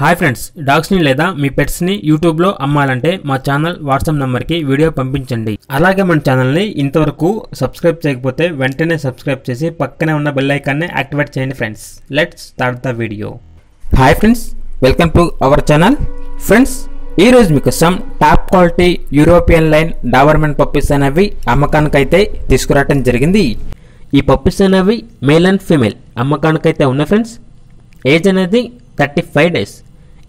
Hi friends డాగ్స్ని లేదా మీ పెట్స్ని యూట్యూబ్లో అమ్మాలంటే మా ఛానల్ వాట్సాప్ నెంబర్కి వీడియో పంపించండి. అలాగే మన ఛానల్ని ఇంతవరకు సబ్స్క్రైబ్ చేయకపోతే వెంటనే సబ్స్క్రైబ్ చేసి పక్కనే ఉన్న బెల్ ఐకాన్ని యాక్టివేట్ చేయండి friends. Let's start the video hi friends welcome to our channel friends ఈరోజు రోజు మీకోసం top quality European line Doberman puppies అనేవి అమ్మకానికైతే తీసుకురావటం జరిగింది. ఈ పప్పీస్ అనేవి మేల్ అండ్ ఫీమేల్ అమ్మకానికైతే ఉన్నాయి ఫ్రెండ్స్ ఏజ్ అనేది థర్టీ ఫైవ్ డేస్.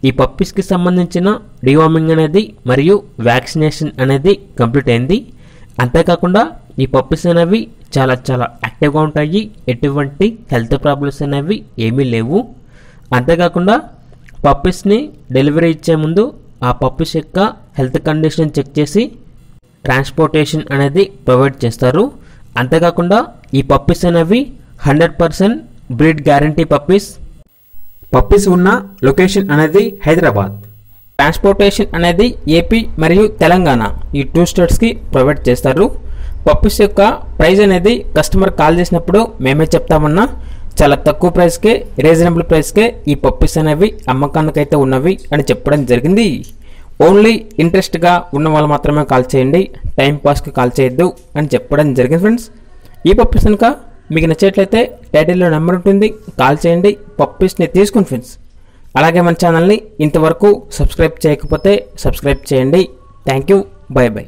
ఈ పప్పీస్కి సంబంధించిన డివార్మింగ్ అనేది మరియు వ్యాక్సినేషన్ అనేది కంప్లీట్ అయింది. అంతేకాకుండా ఈ పప్పీస్ అనేవి చాలా చాలా యాక్టివ్గా ఉంటాయి. ఎటువంటి హెల్త్ ప్రాబ్లమ్స్ అనేవి ఏమీ లేవు. అంతేకాకుండా పప్పీస్ని డెలివరీ ఇచ్చే ముందు ఆ పప్పీస్ యొక్క హెల్త్ కండిషన్ చెక్ చేసి ట్రాన్స్పోర్టేషన్ అనేది ప్రొవైడ్ చేస్తారు. అంతేకాకుండా ఈ పప్పీస్ అనేవి hundred percent breed guarantee puppies. Puppies ఉన్న లొకేషన్ అనేది హైదరాబాద్. ట్రాన్స్పోర్టేషన్ అనేది ఏపీ మరియు తెలంగాణ. ఈ టూ స్టేట్స్కి ప్రొవైడ్ చేస్తారు. పప్పీస్ యొక్క ప్రైస్ అనేది కస్టమర్ కాల్ చేసినప్పుడు మేమే చెప్తామన్నా చాలా తక్కువ ప్రైస్కే రీజనబుల్ ప్రైస్కే ఈ పప్పీస్ అనేవి అమ్మకానికైతే ఉన్నవి అని చెప్పడం జరిగింది. ఓన్లీ ఇంట్రెస్ట్గా ఉన్న వాళ్ళు మాత్రమే కాల్ చేయండి టైం పాస్కి కాల్ చేయొద్దు అని చెప్పడం జరిగింది ఫ్రెండ్స్. ఈ పప్పీస్ కనుక మీకు నచ్చేట్లయితే టైటిల్లో నెంబర్ ఉంటుంది. కాల్ చేయండి. పప్పీస్ని తీసుకుని ఫ్రెండ్స్. అలాగే మన ఛానల్ని ఇంతవరకు సబ్స్క్రైబ్ చేయకపోతే సబ్స్క్రైబ్ చేయండి. Thank you. Bye bye.